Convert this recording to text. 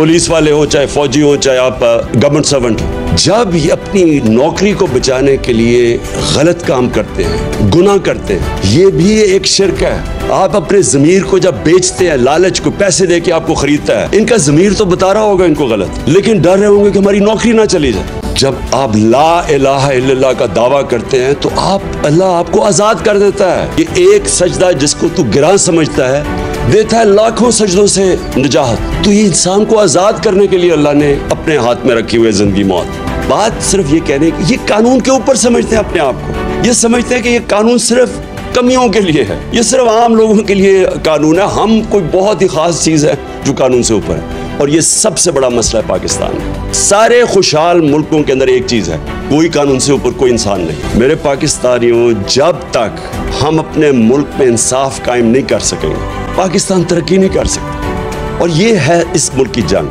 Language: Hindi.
पुलिस वाले हो, चाहे फौजी हो, चाहे आप गवर्नमेंट सर्वेंट जब ये अपनी नौकरी को बचाने के लिए गलत काम करते हैं, गुनाह करते हैं, ये भी एक शिरक है। आप अपने जमीर को जब बेचते हैं, लालच को, पैसे दे के आपको खरीदता है, इनका जमीर तो बता रहा होगा इनको गलत, लेकिन डर रहे होंगे कि हमारी नौकरी ना चली जाए। जब आप ला इल्लल्लाह का दावा करते हैं तो आप अल्लाह आपको आज़ाद कर देता है। ये एक सजदा जिसको तू गिरा समझता है देता है लाखों सजदों से निजात। तो ये इंसान को आज़ाद करने के लिए अल्लाह ने अपने हाथ में रखी हुई ज़िंदगी मौत। बात सिर्फ़ ये कहने की, ये कानून के ऊपर समझते हैं अपने आप को। ये समझते हैं कि ये कानून सिर्फ़ कमियों के लिए है। ये सिर्फ़ आम लोगों के लिए कानून है। हम कोई बहुत ही खास चीज़ है जो कानून से ऊपर है। और ये सबसे बड़ा मसला है पाकिस्तान में। सारे खुशहाल मुल्कों के अंदर एक चीज़ है। कोई कानून से ऊपर कोई इंसान नहीं। मेरे पाकिस्तानियों, जब तक हम अपने मुल्क में इंसाफ कायम नहीं कर सकेंगे पाकिस्तान तरक्की नहीं कर सकता। और ये है इस मुल्क की जंग।